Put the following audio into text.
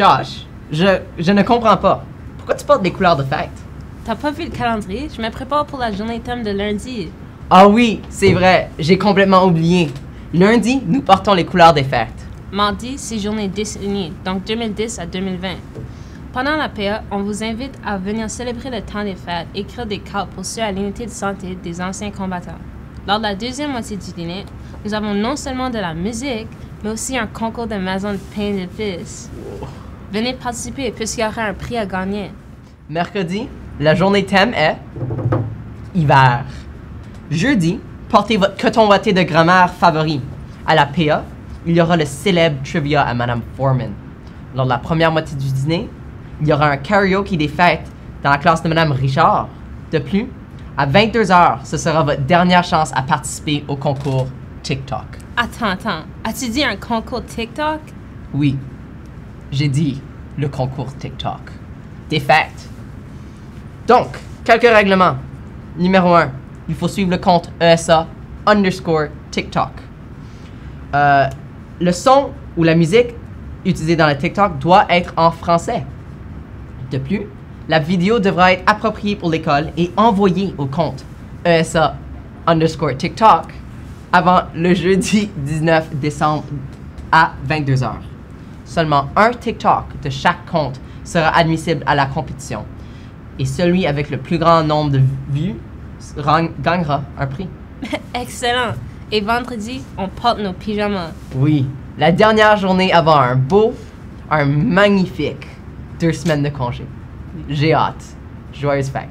Josh, je, je ne comprends pas. Pourquoi tu portes des couleurs de fête? T'as pas vu le calendrier? Je me prépare pour la journée thème de lundi. Ah oui, c'est vrai, j'ai complètement oublié. Lundi, nous portons les couleurs des fêtes. Mardi, c'est journée décennie, donc 2010 à 2020. Pendant la PA, on vous invite à venir célébrer le temps des fêtes et écrire des cartes pour ceux à l'unité de santé des anciens combattants. Lors de la deuxième moitié du dîner, nous avons non seulement de la musique, mais aussi un concours de maison de pain de fils. Venez participer puisqu'il y aura un prix à gagner. Mercredi, la journée thème est hiver. Jeudi, portez votre coton watté de grammaire favori. À la PA, il y aura le célèbre trivia à Madame Foreman. Lors de la première moitié du dîner, il y aura un karaoke des fêtes dans la classe de Madame Richard. De plus, à 22h, ce sera votre dernière chance à participer au concours TikTok. Attends, attends. As-tu dit un concours TikTok? Oui, j'ai dit le concours TikTok. Des. Donc, quelques règlements. Numéro 1, il faut suivre le compte ESA underscore TikTok. Euh, le son ou la musique utilisée dans le TikTok doit être en français. De plus, la vidéo devra être appropriée pour l'école et envoyée au compte ESA underscore TikTok avant le jeudi 19 décembre à 22h. Seulement un TikTok de chaque compte sera admissible à la compétition. Et celui avec le plus grand nombre de vues gagnera un prix. Excellent. Et vendredi, on porte nos pyjamas. Oui, la dernière journée avant un beau, un magnifique deux semaines de congé. J'ai hâte. Joyeuses fêtes.